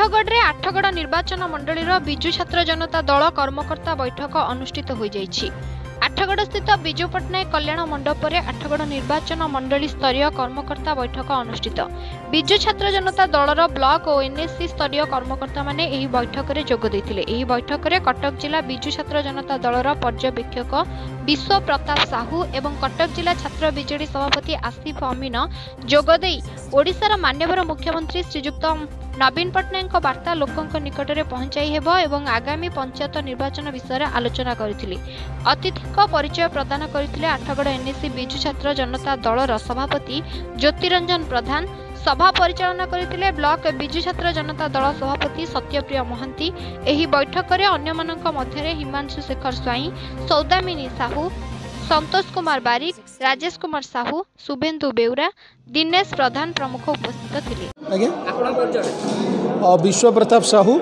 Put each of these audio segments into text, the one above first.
ପାଟଗଡ଼ରେ ଆଠଗଡ଼ ନିର୍ବାଚନ ମଣ୍ଡଳୀର ବିଜୁ ଛାତ୍ର ଜନତା ଦଳ କର୍ମକର୍ତ୍ତା ବୈଠକ ଅନୁଷ୍ଠିତ ହୋଇଯାଇଛି ଆଠଗଡ଼ସ୍ଥିତ ବିଜୁ ପଟ୍ଟନାୟକ କଲ୍ୟାଣ ମଣ୍ଡପରେ ଆଠଗଡ଼ ନିର୍ବାଚନ ମଣ୍ଡଳୀ ସ୍ତରୀୟ କର୍ମକର୍ତ୍ତା ବୈଠକ ଅନୁଷ୍ଠିତ ବିଜୁ ଛାତ୍ର ଜନତା ଦଳର ବ୍ଲକ ଓ ଏନ୍ଏସି ସ୍ତରୀୟ କର୍ମକର୍ତ୍ତାମାନେ ଏହି ବୈଠକରେ ଯୋଗ ଦେଇଥିଲେ ଏହି ବୈଠକରେ କଟକ ଜିଲ୍ଲା ବିଜୁ ଛାତ୍ର ଜନତା ଦଳର ପର୍ଯ୍ୟବେକ୍ଷକ ବିଶ୍ୱ ପ୍ରତାପ ସାହୁ ଏବଂ କଟକ ଜିଲ୍ଲା ଛାତ୍ର ବିଜେଡି ସଭାପତି ଆସିଫ ଅମିନ ଯୋଗଦେଇ ଓଡ଼ିଶାର ମାନ୍ୟବର ମୁଖ୍ୟମନ୍ତ୍ରୀ ଶ୍ରୀଯୁକ୍ତ ନବୀନ ପଟ୍ଟନାୟକଙ୍କ ବାର୍ତ୍ତା ଲୋକଙ୍କ ନିକଟରେ ପହଞ୍ଚାଇ ହେବ ଏବଂ ଆଗାମୀ ପଞ୍ଚାୟତ ନିର୍ବାଚନ ବିଷୟରେ ଆଲୋଚନା କରିଥିଲେ ଅତିଥିଙ୍କ ପରିଚୟ ପ୍ରଦାନ କରିଥିଲେ ଆଠଗଡ଼ ଏନ୍ଏସି ବିଜୁ ଛାତ୍ର ଜନତା ଦଳର ସଭାପତି ଜ୍ୟୋତିରଞ୍ଜନ ପ୍ରଧାନ ସଭା ପରିଚାଳନା କରିଥିଲେ ବ୍ଲକ ବିଜୁ ଛାତ୍ର ଜନତା ଦଳ ସଭାପତି ସତ୍ୟପ୍ରିୟ ମହାନ୍ତି ଏହି ବୈଠକରେ ଅନ୍ୟମାନଙ୍କ ମଧ୍ୟରେ ହିମାଂଶୁ ଶେଖର ସ୍ୱାଇଁ ସୌଦାମିନୀ ସାହୁ सन्तोष कुमार बारिक राजेश कुमार साहु शुभेन्दु बेउरा दिनेश प्रधान प्रमुख उपस्थित थियो विश्व प्रताप साहु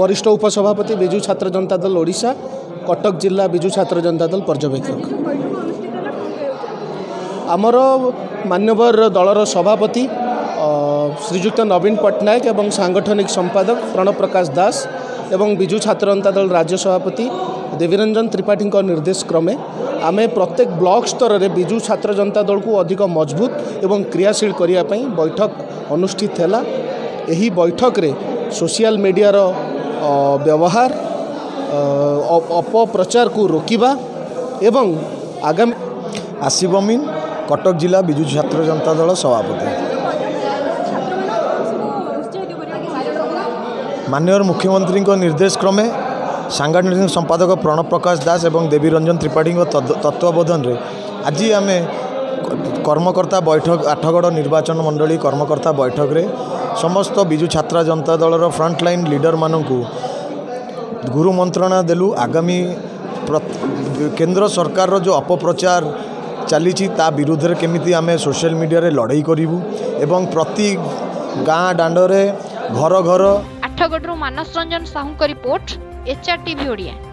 वरिष्ठ उपसभापति विजु छात्र जनता दल ओडा कटक जिल्ला विजु छात्र जनता दल पर्यवेक्षक आमर मान्यवर दल र सभापति श्रीजुक्त नवीन पट्टनायक साङ्गठनिक सम्पादक प्रणव प्रकाश दास ଏବଂ ବିଜୁ ଛାତ୍ର ଜନତା ଦଳ ରାଜ୍ୟ ସଭାପତି ଦେବୀରଞ୍ଜନ ତ୍ରିପାଠୀଙ୍କ ନିର୍ଦ୍ଦେଶ କ୍ରମେ ଆମେ ପ୍ରତ୍ୟେକ ବ୍ଲକ୍ ସ୍ତରରେ ବିଜୁ ଛାତ୍ର ଜନତା ଦଳକୁ ଅଧିକ ମଜବୁତ ଏବଂ କ୍ରିୟାଶୀଳ କରିବା ପାଇଁ ବୈଠକ ଅନୁଷ୍ଠିତ ହେଲା ଏହି ବୈଠକରେ ସୋସିଆଲ ମିଡ଼ିଆର ବ୍ୟବହାର ଅପପ୍ରଚାରକୁ ରୋକିବା ଏବଂ ଆଗାମୀ ଆସିବ ମିନ୍ କଟକ ଜିଲ୍ଲା ବିଜୁ ଛାତ୍ର ଜନତା ଦଳ ସଭାପତି মাননীয় মুখ্যমন্ত্রী নির্দেশ ক্রমে সাংগঠনিক সম্পাদক প্রণব প্রকাশ দাস এবং দেবী রঞ্জন ত্রিপাঠী ତତ୍ତ୍ୱାବଧାନରେ আজ আমি কর্মকর্তা বৈঠক আঠগড় নির্বাচন মন্ডলী কর্মকর্তা বৈঠকরে সমস্ত বিজু ছাত্র জনতা দলের ফ্রন্টলাইন লিডর মানুষ গুরু মন্ত্রণা দেলু আগামী কেন্দ্র সরকারর যে অপপ্রচার চালিছি তা বিরুদ্ধে কমিটি আমি সোশিয়াল মিডিয়ায় লড়াই করবু এবং প্রতি গাঁ দাণ্ডরে ঘর ঘর Kathgarh Manas Ranjan Sahu report HR T Odia